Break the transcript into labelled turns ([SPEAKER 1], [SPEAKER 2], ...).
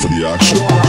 [SPEAKER 1] for the action.